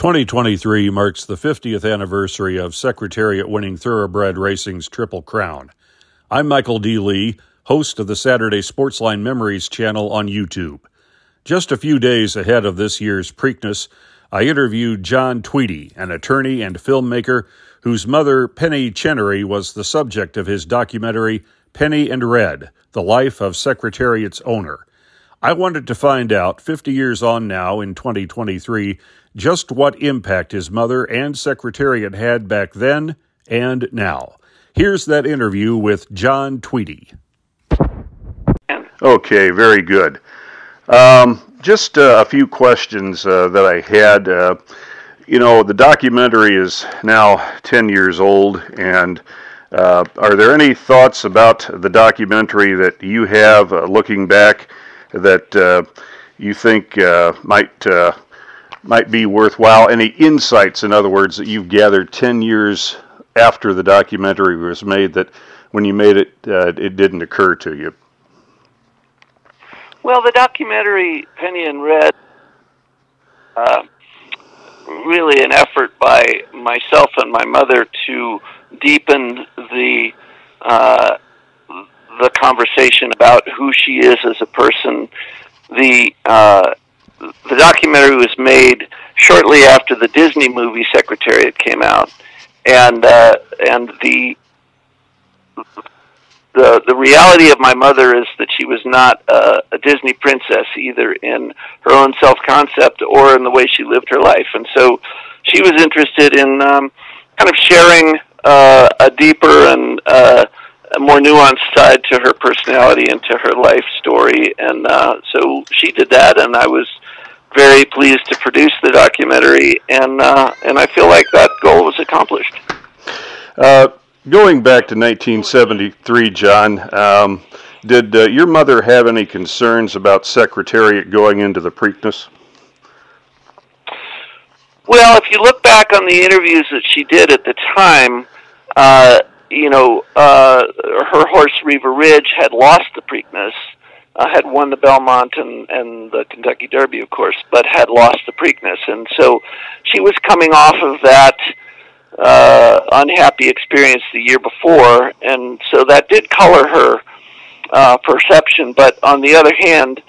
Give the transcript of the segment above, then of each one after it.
2023 marks the 50th anniversary of Secretariat winning Thoroughbred Racing's Triple Crown. I'm Michael D. Lee, host of the Saturday Sportsline Memories channel on YouTube. Just a few days ahead of this year's Preakness, I interviewed John Tweedy, an attorney and filmmaker whose mother, Penny Chenery, was the subject of his documentary Penny and Red The Life of Secretariat's Owner. I wanted to find out, 50 years on now in 2023, just what impact his mother and Secretariat had back then and now. Here's that interview with John Tweedy. Okay, very good. Um, just uh, a few questions uh, that I had. Uh, you know, the documentary is now 10 years old, and uh, are there any thoughts about the documentary that you have uh, looking back that uh, you think might might be worthwhile? Any insights, in other words, that you've gathered 10 years after the documentary was made that when you made it, uh, it didn't occur to you? Well, the documentary Penny and Red, uh, really an effort by myself and my mother to deepen the uh, the conversation about who she is as a person. The uh, the documentary was made shortly after the Disney movie Secretariat came out, and uh, and the the the reality of my mother is that she was not a, a Disney princess either in her own self concept or in the way she lived her life, and so she was interested in um, kind of sharing uh, a deeper and uh, a more nuanced side to her personality and to her life story, and uh, so she did that, and I was very pleased to produce the documentary, and uh, and I feel like that goal was accomplished. Uh, going back to 1973, John, um, did uh, your mother have any concerns about Secretariat going into the Preakness? Well, if you look back on the interviews that she did at the time, uh, you know, uh, her horse Riva Ridge had lost the Preakness uh, had won the Belmont and, and the Kentucky Derby, of course, but had lost the Preakness. And so she was coming off of that uh, unhappy experience the year before, and so that did color her uh, perception. But on the other hand,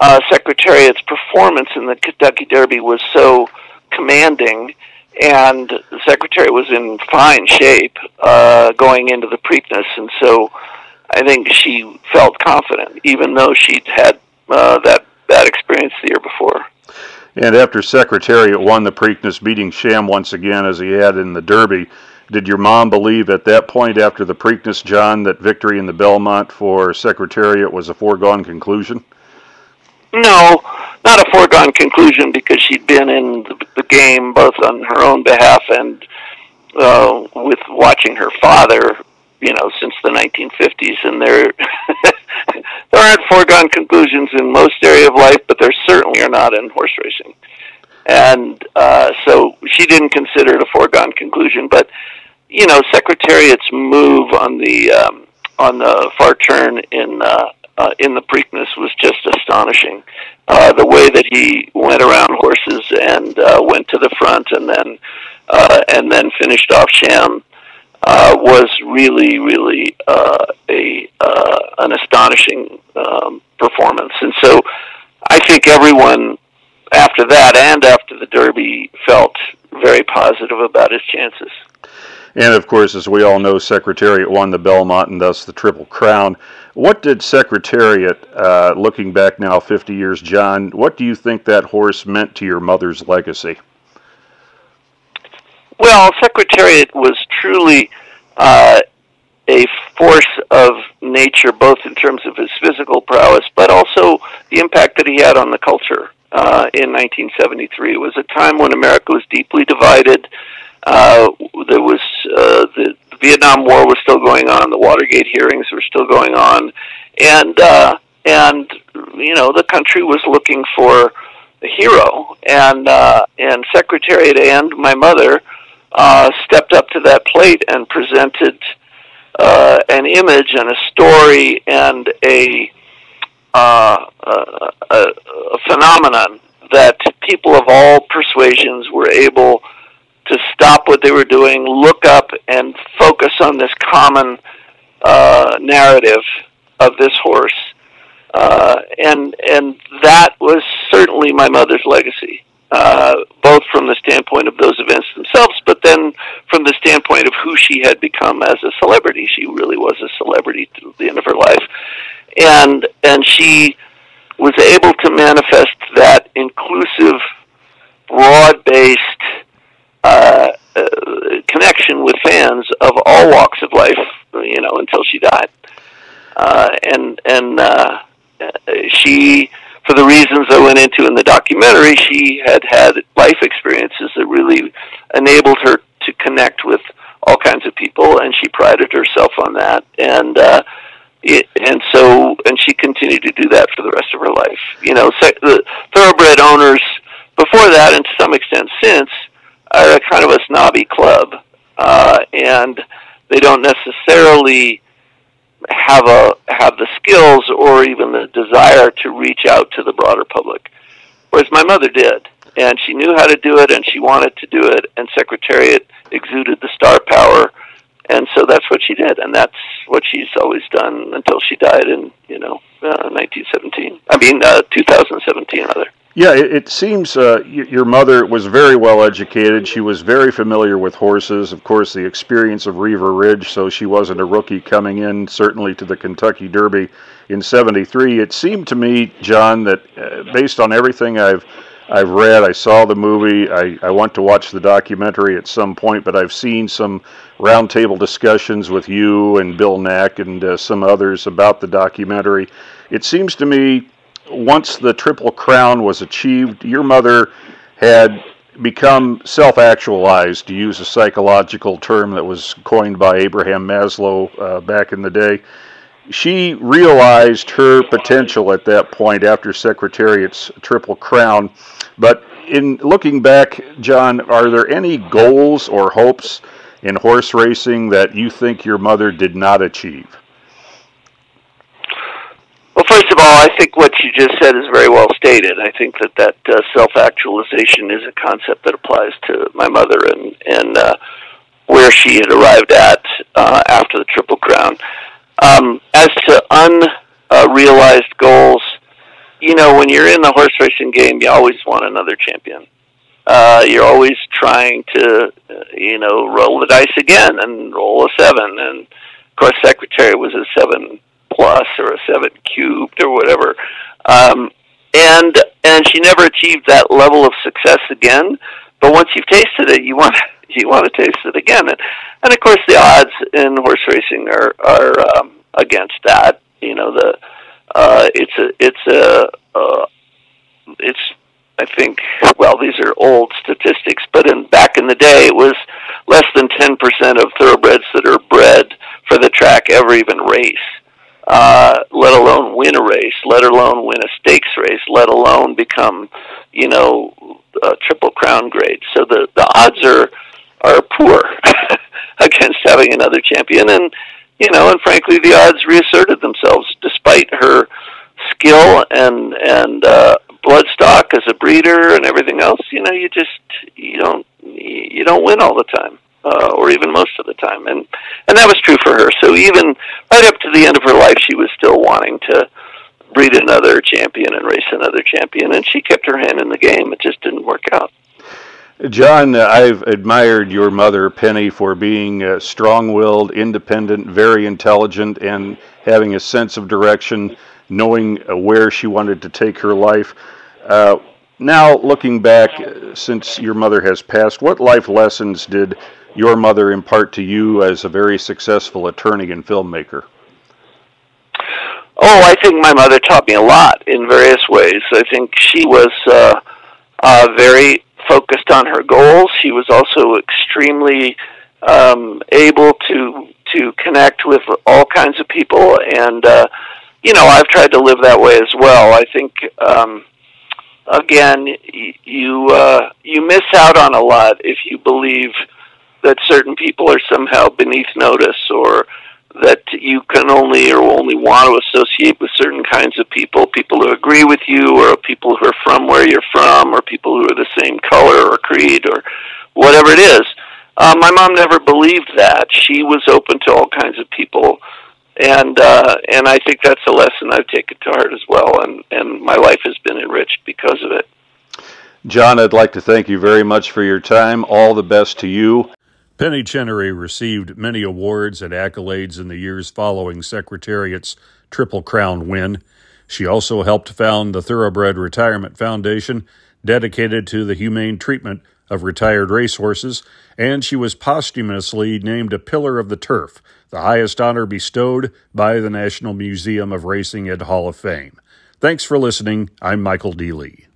uh, Secretariat's performance in the Kentucky Derby was so commanding, and the Secretariat was in fine shape uh, going into the Preakness, and so I think she felt confident, even though she'd had uh, that bad experience the year before. And after Secretariat won the Preakness, beating Sham once again as he had in the Derby, did your mom believe at that point after the Preakness, John, that victory in the Belmont for Secretariat was a foregone conclusion? No, not a foregone conclusion because she'd been in the, the game both on her own behalf and uh, with watching her father you know since the 1950s, and there there aren't foregone conclusions in most area of life, but there certainly are not in horse racing. And uh, so she didn't consider it a foregone conclusion, but you know, Secretariat's move on the um, on the far turn in uh, uh, in the Preakness was just astonishing. Uh, the way that he went around horses and uh, went to the front and then uh, and then finished off Sham uh, was really, really uh, a uh, an astonishing um, performance. And so, I think everyone after that and after the Derby felt very positive about his chances. And of course, as we all know, Secretariat won the Belmont and thus the Triple Crown. What did Secretariat, uh, looking back now 50 years, John, what do you think that horse meant to your mother's legacy? Well, Secretariat was truly uh, a force of nature, both in terms of his physical prowess, but also the impact that he had on the culture uh, in 1973. It was a time when America was deeply divided. Uh, there was uh, the Vietnam War was still going on. The Watergate hearings were still going on, and uh, and you know the country was looking for a hero, and uh, and Secretariat and my mother uh, stepped up to that plate and presented uh, an image and a story and a, uh, a, a, phenomenon that people of all persuasions were able to stop what they were doing, look up, and focus on this common uh, narrative of this horse. Uh, and and that was certainly my mother's legacy, uh, both from the standpoint of those events themselves, but then from the standpoint of who she had become as a celebrity. She really was a celebrity to the end of her life, and and she was able to manifest that inclusive, broad-based uh, uh, connection with fans of all walks of life, you know, until she died. Uh, and and uh, she, for the reasons I went into in the documentary, she had had life experiences that really enabled her to connect with all kinds of people, and she prided herself on that. And uh, it, and so, and she continued to do that for the rest of her life. You know, so the thoroughbred owners before that, and to some extent since, are a kind of a snobby club, uh, and they don't necessarily have a have the skills or even the desire to reach out to the broader public. Whereas my mother did, and she knew how to do it, and she wanted to do it, and Secretariat exuded the star power, and so that's what she did, and that's what she's always done until she died in you know uh, 1917. I mean uh, 2017 rather. Yeah, it, it seems uh, your mother was very well educated. She was very familiar with horses. Of course, the experience of Riva Ridge, so she wasn't a rookie coming in, certainly to the Kentucky Derby in 73. It seemed to me, John, that uh, based on everything I've I've read, I saw the movie, I, I want to watch the documentary at some point, but I've seen some roundtable discussions with you and Bill Nack and uh, some others about the documentary. It seems to me once the Triple Crown was achieved, your mother had become self actualized, to use a psychological term that was coined by Abraham Maslow uh, back in the day. She realized her potential at that point after Secretariat's Triple Crown. But in looking back, John, are there any goals or hopes in horse racing that you think your mother did not achieve? Well, first of all, I think what you just said is very well stated. I think that that uh, self-actualization is a concept that applies to my mother and and uh, where she had arrived at uh, after the Triple Crown. Um, as to unrealized goals, you know, when you're in the horse racing game, you always want another champion. Uh, you're always trying to, uh, you know, roll the dice again and roll a seven. And of course, Secretariat was a seven plus or a seven cubed or whatever. Um, and and she never achieved that level of success again. But once you've tasted it, you want you want to taste it again. And and of course, the odds in horse racing are are um, against that. You know, the uh, it's a it's a uh, it's I think well these are old statistics, but in back in the day it was less than ten percent of thoroughbreds that are bred for the track ever even race uh, let alone win a race, let alone win a stakes race, let alone become, you know, a triple crown grade. So the the odds are are poor against having another champion, and you know, and frankly, the odds reasserted themselves despite her skill and and uh, bloodstock as a breeder and everything else. You know, you just you don't you don't win all the time uh, or even most of the time. And and that was true for her. So even right up to the end of her life, she was still wanting to breed another champion and race another champion, and she kept her hand in the game. It just didn't work out. John, I've admired your mother, Penny, for being uh, strong willed, independent, very intelligent, and having a sense of direction, knowing uh, where she wanted to take her life. Uh, now, looking back, uh, since your mother has passed, what life lessons did your mother impart to you as a very successful attorney and filmmaker? Oh, I think my mother taught me a lot in various ways. I think she was uh, uh, very focused on her goals. She was also extremely um, able to to connect with all kinds of people, and uh, you know, I've tried to live that way as well. I think. Um, again, you uh, you miss out on a lot if you believe that certain people are somehow beneath notice or that you can only or only want to associate with certain kinds of people, people who agree with you, or people who are from where you're from, or people who are the same color or creed, or whatever it is. Uh, my mom never believed that. She was open to all kinds of people, and uh, and I think that's a lesson I've taken to heart as well. And and my life has been enriched because of it. John, I'd like to thank you very much for your time. All the best to you. Penny Chenery received many awards and accolades in the years following Secretariat's Triple Crown win. She also helped found the Thoroughbred Retirement Foundation, dedicated to the humane treatment of retired racehorses, and she was posthumously named a Pillar of the Turf, the highest honor bestowed by the National Museum of Racing and Hall of Fame. Thanks for listening. I'm Michael D. Lee.